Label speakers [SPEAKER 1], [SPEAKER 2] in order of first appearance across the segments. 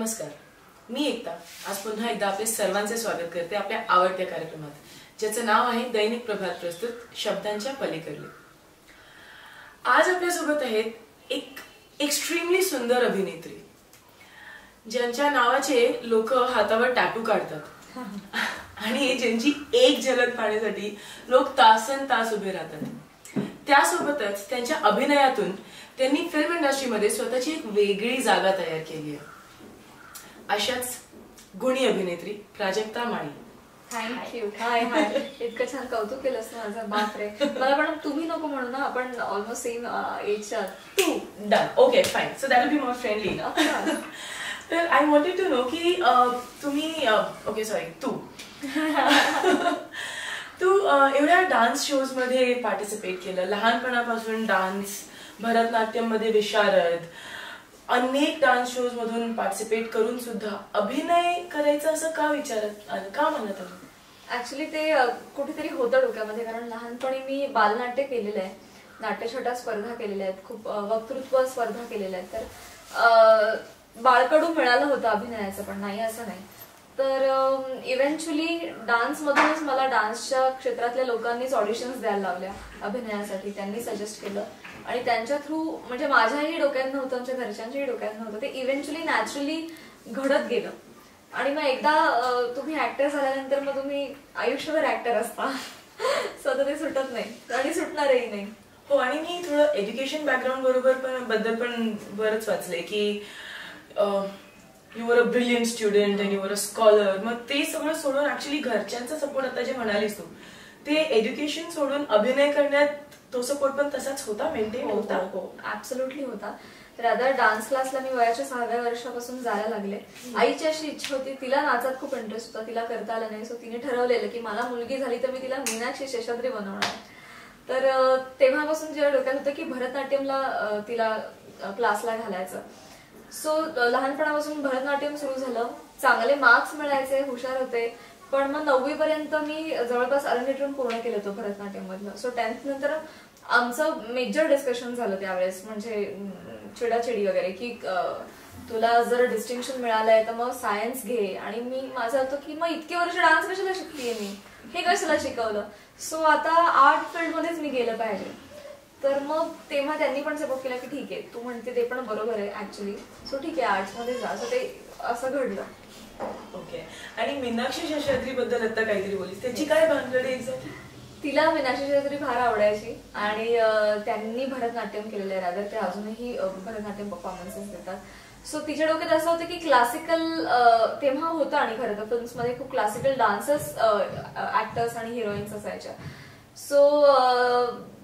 [SPEAKER 1] नमस्कार. मी एकता. आज पुन्हा एकदा आपले सर्वांचे स्वागत करते आपल्या आवडत्या कार्यक्रमात ज्याचं नाव आहे दैनिक प्रभात प्रस्तुत शब्दांच्या पलीकडले. आज आपल्यासोबत आहेत एक एक्स्ट्रीमली सुंदर अभिनेत्री ज्यांच्या नावाचे लोक हातावर टॅटू काढतात. आणि ज्यांची एक झलक पाहण्यासाठी लोक तासन तास उभे राहतात. त्यासोबतच त्यांच्या अभिनयातून त्यांनी फिल्म इंडस्ट्रीमध्ये स्वतःची एक वेगळी जागा तयार केली आहे. अशाच गुणी अभिनेत्री प्राजक्ता माळी.
[SPEAKER 2] थँक्यू हाय हाय इतकं छान कौतुक केलंस ना माझं. बापरे. मला पण तुम्ही नको म्हणू ना. आपण ऑलमोस्ट सेम एजच्या
[SPEAKER 1] तू done okay fine so that will be more friendly तर आय वॉन्टेड टू नो की तुम्ही ओके सॉरी तू. तू अं, एवढ्या डान्स शोजमध्ये पार्टिसिपेट केलं. लहानपणापासून डान्स भरतनाट्यममध्ये विशारद अनेक डान्स शोज मधून पार्टिसिपेट करून सुद्धा अभिनय करायचं असं का विचारत आलं? का म्हणत आलं
[SPEAKER 2] ऍक्च्युली ते कुठेतरी होतं डोक्यामध्ये कारण लहानपणी मी बालनाट्य केलेलं आहे. नाट्यछटा स्पर्धा केलेल्या आहेत खूप वक्तृत्व स्पर्धा केलेल्या आहेत. तर बाळकडून मिळालं होतं अभिनयाचं पण नाही असं नाही. तर इव्हेंच्युअली डान्समधूनच मला डान्सच्या क्षेत्रातल्या लोकांनीच ऑडिशन्स द्यायला लावल्या अभिनयासाठी. त्यांनी सजेस्ट केलं आणि त्यांच्या थ्रू म्हणजे माझ्याही डोक्यात नव्हतं आमच्या घरच्यांच्याही डोक्यात नव्हतं. ते इव्हेंच्युअली नॅचरली घडत गेलं. आणि मग एकदा तुम्ही ऍक्टर झाल्यानंतर मग तुम्ही आयुष्यभर ऍक्टर असता. सो ते सुटत नाही. आणि सुटणारही नाही.
[SPEAKER 1] हो आणि मी थोडं एज्युकेशन बॅकग्राऊंड बरोबर पण बद्दल पण बरंच वाचलंय की you're a brilliant student and you a scholar मग ते सगळं सोडून ऍक्च्युली घरच्यांचा सपोर्ट आता जे म्हणालीस तू ते एज्युकेशन सोडून अभिनय करण्यात तो सपोर्ट पण तसाच होता मेंटेन होता?
[SPEAKER 2] हो. ऍब्सोल्युटली होता. आता डान्स क्लासला मी वयाच्या सहाव्या वर्षापासून जायला लागले. आईची अशी इच्छा होती तिला नाचात खूप इंटरेस्ट होता तिला करता आलं नाही. सो तिने ठरवलेलं की मला मुलगी झाली तर मी तिला मीनाक्षी शेषाद्री बनवणार तर तेव्हापासून जेव्हा डोक्यात होतं की भरतनाट्यमला तिला क्लासला घालायचं. सो लहानपणापासून भरतनाट्यम सुरू झालं. चांगले मार्क्स मिळायचे हुशार होते. पण मग नववी पर्यंत मी जवळपास अरंगेट्रम पूर्ण केलं होतं भरतनाट्यम मधलं सो टेन्थ नंतर आमचं मेजर डिस्कशन झालं त्यावेळेस म्हणजे चिडाचिडी वगैरे की तुला जर डिस्टिंक्शन मिळालंय तर मग सायन्स घे. आणि मी माझं होतं की मग इतके वर्ष डान्स कशाला शिकतेय मी? हे कशाला शिकवलं? सो आता आर्ट फील्ड मध्येच मी गेलं पाहिजे. तर मग तेव्हा त्यांनी पण सपोर्ट केला की ठीक आहे तू म्हणते ते पण बरोबर आहे ऍक्च्युली सो ठीक आहे आर्ट्समध्ये जा. सो ते असं घडलं.
[SPEAKER 1] ओके आणि मीनाक्षी शेषाद्री बद्दल आता काहीतरी बोलीस. त्याची काय भानगड एक्झॅक्टली
[SPEAKER 2] तिला मीनाक्षी शेजारी फार आवडायची. आणि त्यांनी भरतनाट्यम केलेलं आहे रादर ते अजूनही भरतनाट्यम परफॉर्मन्सेस देतात. सो तिच्या डोक्यात असं होतं की क्लासिकल तेव्हा होतं आणि खरं तर फिल्म्समध्ये खूप क्लासिकल डान्सर्स ऍक्टर्स आणि हिरोईन्स असायच्या. सो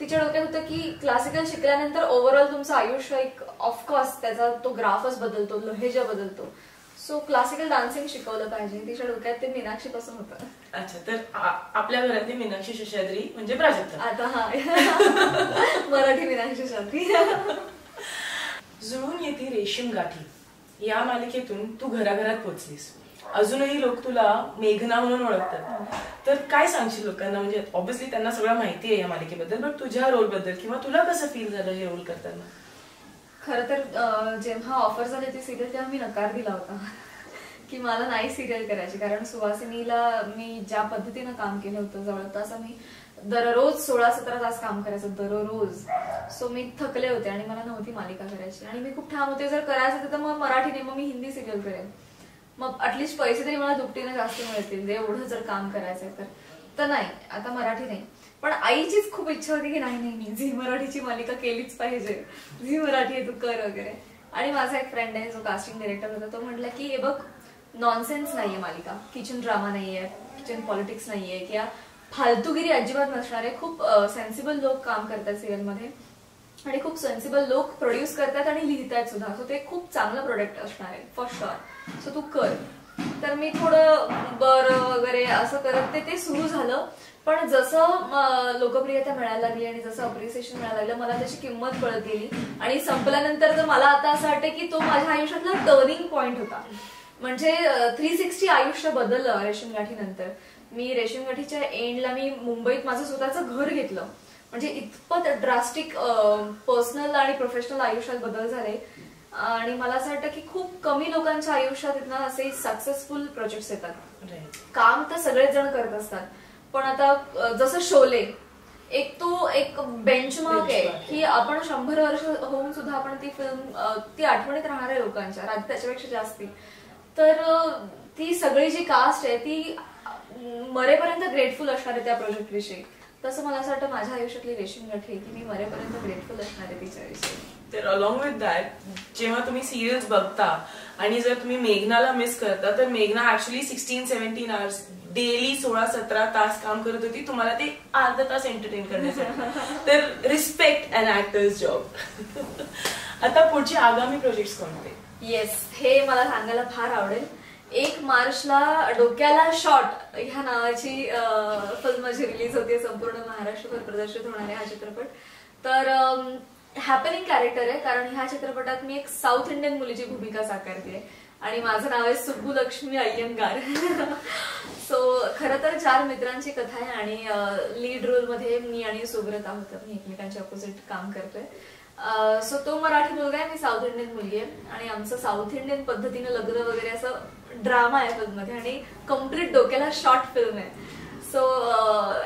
[SPEAKER 2] तिच्या डोक्यात होतं की क्लासिकल शिकल्यानंतर ओव्हरऑल तुमचं आयुष्य एक ऑफकोर्स त्याचा तो ग्राफच बदलतो लहेजा बदलतो. सो क्लासिकल डान्सिंग शिकवलं पाहिजे. तिच्या डोक्यात ते मीनाक्षी पासून होतं.
[SPEAKER 1] अच्छा तर आपल्या घरातली मीनाक्षी शेषाद्री म्हणजे प्राजक्ता.
[SPEAKER 2] आता हा. मराठी मीनाक्षी शास्त्री
[SPEAKER 1] जुळून येते रेशीम गाठी. या मालिकेतून तू घराघरात पोहोचलीस अजूनही लोक तुला मेघना म्हणून ओळखतात. तर काय सांगशील लोकांना? म्हणजे ऑब्व्हियसली त्यांना सगळं माहिती आहे या मालिकेबद्दल पण तुझ्या रोलबद्दल किंवा तुला कसं फील झालं हे रोल करताना?
[SPEAKER 2] खरं तर जेव्हा ऑफर झाली ती सिरियल तेव्हा मी नकार दिला होता. की मला नाही सिरियल करायची. कारण सुवासिनीला मी ज्या पद्धतीनं काम केलं होतं जवळपास मी दररोज सोळा सतरा तास काम करायचं दररोज. सो मी थकले होते आणि मला नव्हती मालिका करायची. आणि मी खूप ठाम होते. जर करायचं तर मग मराठी नाही मग मी हिंदी सिरियल करेन. मग अटलिस्ट पैसे तरी मला दुपटीने जास्त मिळतील. जे एवढं जर काम करायचंय तर. तर नाही आता मराठी नाही. पण आईचीच खूप इच्छा होती की नाही नाही मी झी मराठीची मालिका केलीच पाहिजे. झी मराठी आहे तू कर वगैरे. आणि माझा एक फ्रेंड आहे जो कास्टिंग डिरेक्टर होता तो म्हटला की हे बघ नॉनसेन्स नाहीये मालिका. किचन ड्रामा नाहीये किचन पॉलिटिक्स नाहीये. किंवा फालतूगिरी अजिबात नसणार आहे. खूप सेन्सिबल लोक काम करतात सिरियलमध्ये आणि खूप सेन्सिबल लोक प्रोड्यूस करतात आणि लिहितात सुद्धा. सो ते खूप चांगलं प्रोडक्ट असणार आहे फॉर शुअर सो तू कर. तर मी थोडं बरं वगैरे असं करत ते ते सुरू झालं. पण जसं लोकप्रियता मिळायला लागली आणि जसं अप्रिसिएशन मिळायला लागलं मला त्याची किंमत कळत गेली. आणि संपल्यानंतर तर मला आता असं वाटतं की तो माझ्या आयुष्यातला टर्निंग पॉइंट होता. म्हणजे थ्री सिक्स्टी आयुष्य बदललं रेशीम गाठीनंतर. मी रेशीम गाठीच्या एंडला मी मुंबईत माझं स्वतःचं घर घेतलं. म्हणजे इतपत ड्रास्टिक पर्सनल आणि प्रोफेशनल आयुष्यात बदल झाले. आणि मला असं वाटतं की खूप कमी लोकांच्या आयुष्यात इथनं असे सक्सेसफुल प्रोजेक्ट येतात. काम तर सगळेच जण करत असतात. पण आता जसं शोले एक तो एक बेंचमार्क आहे. की आपण शंभर वर्ष होऊन सुद्धा आपण ती फिल्म ती आठवणीत राहणार आहे लोकांच्या त्याच्यापेक्षा जास्ती. तर ती सगळी जी कास्ट आहे ती मरेपर्यंत ग्रेटफुल असणार आहे त्या प्रोजेक्ट विषयी. तसं मला असं वाटतं माझ्या आयुष्यातली रेशीम गठी की मी मरेपर्यंत ग्रेटफुल असणार आहे तिच्याविषयी
[SPEAKER 1] तर अलॉंग विथ दॅट जेव्हा तुम्ही सिरियल्स बघता आणि जर तुम्ही मेघनाला मिस करता तर मेघना actually sixteen seventeen hours daily सोळा सतरा तास काम करत होती. तुम्हाला ते अर्धा तास एंटरटेन करण्यासाठी. तर रिस्पेक्ट अँड ऍक्टर्स जॉब आता पुढचे आगामी प्रोजेक्ट कोणते?
[SPEAKER 2] येस हे मला सांगायला फार आवडेल. एक मार्चला डोक्याला शॉट ह्या नावाची फिल्म माझी रिलीज होती संपूर्ण महाराष्ट्रभर प्रदर्शित होणार आहे हा चित्रपट. तर हॅपनिंग कॅरेक्टर आहे कारण ह्या चित्रपटात मी एक साऊथ इंडियन मुलीची भूमिका साकारते आणि माझं नाव आहे सुब्बू लक्ष्मी अय्यंगार. सो खरं तर चार मित्रांची कथा आहे आणि लीड रोलमध्ये मी आणि सुब्रत आहोत मी एकमेकांच्या अपोजिट काम करतोय. सो तो मराठी मुलगा आहे मी साऊथ इंडियन मुलगी आहे. आणि आमचं साऊथ इंडियन पद्धतीनं लग्न वगैरे असं ड्रामा आहे फिल्ममध्ये आणि कंप्लीट डोक्याला शॉर्ट फिल्म आहे. सो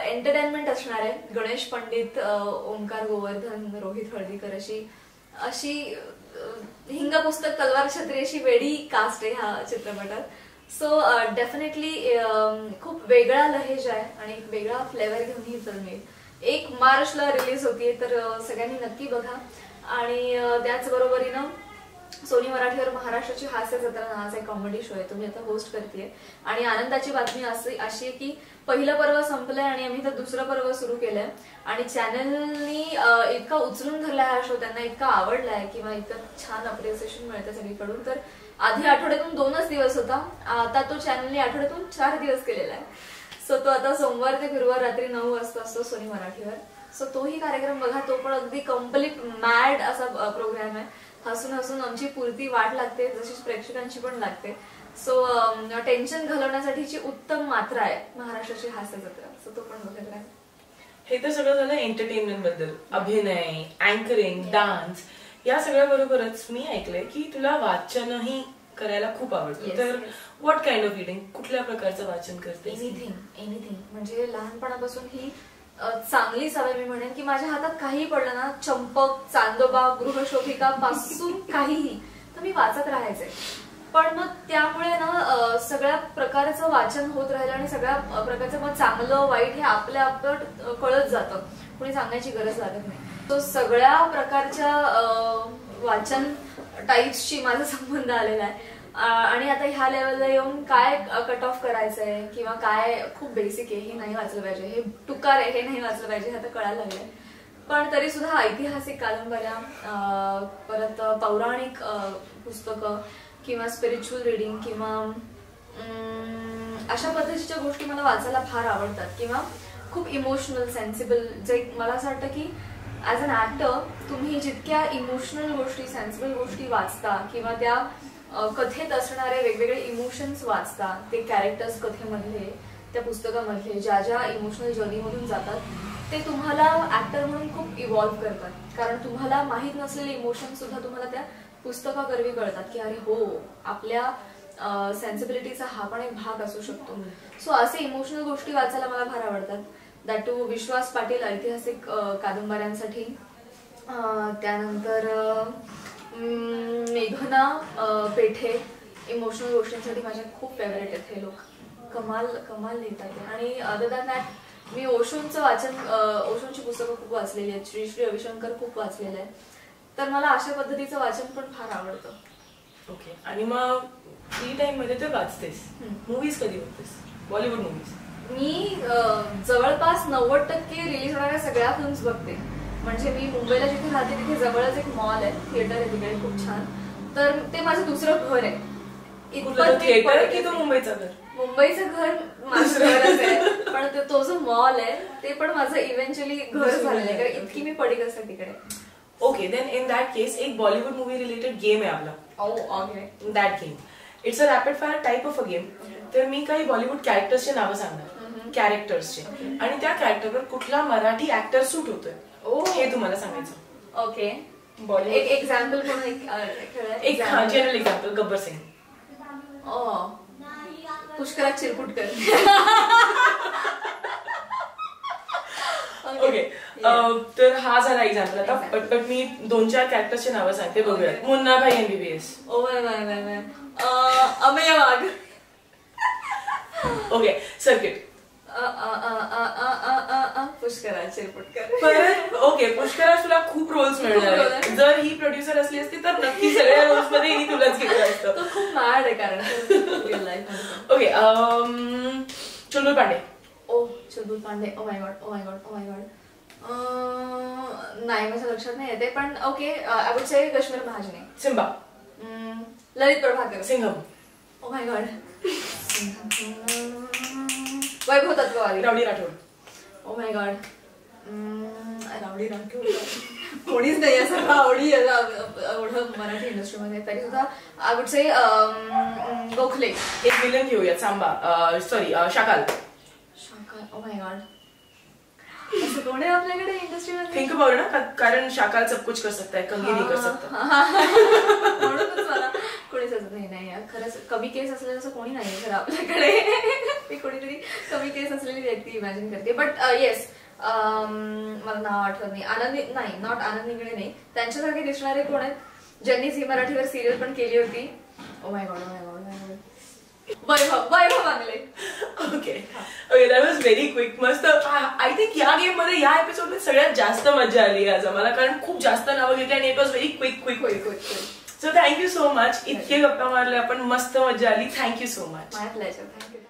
[SPEAKER 2] एंटरटेनमेंट असणार आहे. गणेश पंडित ओंकार गोवर्धन रोहित हळदीकर अशी अशी हिंग पुस्तक तलवार छत्री अशी वेडी कास्ट आहे ह्या चित्रपटात. सो डेफिनेटली खूप वेगळा लहेज आहे आणि एक वेगळा फ्लेवर घेऊन ही फिल्म येईल. एक मार्चला रिलीज होती तर सगळ्यांनी नक्की बघा. आणि त्याचबरोबरीनं सोनी मराठीवर महाराष्ट्राची हास्य जत्रा नावाचा एक कॉमेडी शो आहे तुम्ही आता होस्ट करते आणि आनंदाची बातमी अशी अशी आहे की पहिलं पर्व संपलंय आणि आम्ही तर दुसरं पर्व सुरू केलंय. आणि चॅनलनी इतका उचलून धरलाय हा शो त्यांना इतका आवडलाय किंवा इतकं छान अप्रिसिएशन मिळतं सगळीकडून. तर आधी आठवड्यातून दोनच दिवस होता. आता तो चॅनलने आठवड्यातून चार दिवस केलेला आहे. सो तो आता सोमवार ते गुरुवार रात्री नऊ वाजता असतो सोनी मराठीवर. सो तोही कार्यक्रम बघा तो पण अगदी कंप्लीट मॅड असा प्रोग्राम आहे. हसून हसून आमची पुरती वाट लागते जशी प्रेक्षकांची पण लागते. सो टेन्शन घालवण्यासाठीची उत्तम मात्रा आहे महाराष्ट्राची हास्य जत्रा सो तो पण बघायला.
[SPEAKER 1] हे तर सगळं झालं एंटरटेनमेंटबद्दल. अभिनय अँकरिंग डान्स या सगळ्या बरोबरच मी ऐकलंय की तुला वाचनही करायला खूप आवडतं. तर. व्हॉट काइंड ऑफ रिडिंग कुठल्या प्रकारचं वाचन करते?
[SPEAKER 2] एनिथिंग एनिथिंग म्हणजे लहानपणापासून ही चांगली सवय मी म्हणेन की माझ्या हातात काही पडलं ना चंपक चांदोबा गृहशोभिका पासून काहीही तर मी वाचत राहायचे. पण मग त्यामुळे ना सगळ्या प्रकारचं वाचन होत राहिलं आणि सगळ्या प्रकारचं मग चांगलं वाईट हे आपल्या आपलं कळत जातं. कोणी सांगण्याची गरज लागत नाही. तो सगळ्या प्रकारच्या वाचन टाईप्सशी माझा संबंध आलेला आहे. आणि आता ह्या लेवलला येऊन काय कट ऑफ करायचंय किंवा काय खूप बेसिक आहे हे नाही वाचलं पाहिजे. हे टुकार आहे हे नाही वाचलं पाहिजे हे आता कळायला लागलंय. पण तरी सुद्धा ऐतिहासिक कादंबऱ्या परत पौराणिक पुस्तकं किंवा स्पिरिच्युअल रिडिंग किंवा अशा पद्धतीच्या गोष्टी मला वाचायला फार आवडतात. किंवा खूप इमोशनल सेन्सिबल जे मला असं वाटतं की ॲज अन ॲक्टर तुम्ही जितक्या इमोशनल गोष्टी सेन्सिबल गोष्टी वाचता किंवा त्या कथेत असणारे वेगवेगळे इमोशन्स वाचता ते कॅरेक्टर्स कथेमधले त्या पुस्तकामधले ज्या ज्या इमोशनल जर्नीमधून जातात ते तुम्हाला ॲक्टर म्हणून खूप इव्हॉल्व्ह करतात. कारण तुम्हाला माहीत नसलेले इमोशन सुद्धा तुम्हाला त्या पुस्तकाकरवी कळतात की अरे हो आपल्या सेन्सिबिलिटीचा हा पण एक भाग असू शकतो. सो असे इमोशनल गोष्टी वाचायला मला फार आवडतात. दॅट टू विश्वास पाटील ऐतिहासिक कादंबऱ्यांसाठी. त्यानंतर मेघना पेठे इमोशनल गोष्टींसाठी माझ्या खूप फेवरेट आहेत हे लोक. कमाल कमाल लिहितात. आणि अदर दॅन दॅट मी ओशोंचं वाचन ओशोंची पुस्तकं खूप वाचलेली आहेत. श्री श्री रविशंकर खूप वाचलेलं आहे. तर मला अशा पद्धतीचं वाचन पण फार आवडतं.
[SPEAKER 1] ओके आणि मग फ्री टाइममध्ये तर वाचतेस. मूवीज कधी बघतेस? बॉलिवूड मूवीज
[SPEAKER 2] मी जवळपास नव्वद टक्के रिलीज होणाऱ्या सगळ्या फिल्म्स बघते. म्हणजे मी मुंबईला जिथे राहते तिथे जवळच एक मॉल आहे. थिएटर आहे तिकडे खूप छान. तर ते माझं दुसरं घर आहे.
[SPEAKER 1] मुंबईचा घर?
[SPEAKER 2] मुंबईचं घर माझं घरच आहे. पण ते- जो मॉल आहे ते पण माझं इव्हेंच्युअली घर झालेलं आहे. कारण इतकी मी पडीक असते तिकडे.
[SPEAKER 1] Okay then in that case एक बॉलिवूड मूवी रिलेटेड गेम आहे आपला. That game it's a rapid fire type of a game तर मी काही बॉलिवूड कॅरेक्टर्सचे नावं सांगणार. कॅरेक्टर्सचे. आणि त्या कॅरेक्टरवर कुठला मराठी ऍक्टर सूट होतोय. हे तुम्हाला सांगायचं.
[SPEAKER 2] ओके. एक एक्झाम्पल एक.
[SPEAKER 1] General example Gabbar Singh.
[SPEAKER 2] पुष्करात चिरपुटकर.
[SPEAKER 1] Okay. तर हा झाला एक्झाम्पल आता. पटपट मी दोन चार कॅरेक्टरचे नावं सांगते बघूयात.
[SPEAKER 2] Okay.
[SPEAKER 1] Munna Bhai MBBS
[SPEAKER 2] Amey Wagh.
[SPEAKER 1] Okay circuit
[SPEAKER 2] पुष्करा
[SPEAKER 1] Pushkar okay पुष्करा तुला खूप रोल्स मिळणार जर ही प्रोड्युसर असली असती तर नक्की सगळ्या रोल्समध्ये ही तुलाच घेतलं असतं.
[SPEAKER 2] खूप माड आहे कारण
[SPEAKER 1] okay um, Chulbul Pandey.
[SPEAKER 2] Oh Chulbul Pandey. Oh my god oh my god oh my god नाही माझ्या लक्षात नाही येते पण okay I would say Kashmir Mahajane.
[SPEAKER 1] Simmba.
[SPEAKER 2] Lalit Prabhakar.
[SPEAKER 1] Singham.
[SPEAKER 2] Oh my god Vaibhav Tatwawadi
[SPEAKER 1] Rowdy Rathore.
[SPEAKER 2] Oh my god Rowdy Rathore कोणीच नाही असं rowdy एवढं मराठी इंडस्ट्रीमध्ये तरी सुद्धा आय वुड से गोखले.
[SPEAKER 1] एक विलन घेऊया Samba. Sorry Shakal.
[SPEAKER 2] Shakal. Oh my god कोण आहे आपल्याकडे इंडस्ट्रीमध्ये
[SPEAKER 1] थिंक अबाउट ना कारण शाकाल सब कुछ कर सकता है कंगी नहीं कर सकता.
[SPEAKER 2] म्हणूनच मला कोणीच असं नाही नाही यार खरंच कमी केस असलेलं असं कोणी नाही खरं आपल्याकडे. कोणीतरी कमी केस असलेली व्यक्ती इमॅजिन करते. बट येस मला नाव आठवत नाही. आनंदी नाही नॉट आनंद निगडे नाही. त्यांच्यासारखे दिसणारे कोण आहेत? ज्यांनी झी मराठीवर सिरियल पण केली होती. ओ my god my god my god Vaibhav Vaibhav Bangle
[SPEAKER 1] okay okay that was very quick मस्त. आय थिंक या गेममध्ये या एपिसोडमध्ये सगळ्यात जास्त मजा आली आज आम्हाला कारण खूप जास्त नावं घेतली आणि it was very quick quick
[SPEAKER 2] quick, quick.
[SPEAKER 1] So thank you so much इतके गप्पा मारले आपण मस्त मजा आली. Thank you so much
[SPEAKER 2] my pleasure thank you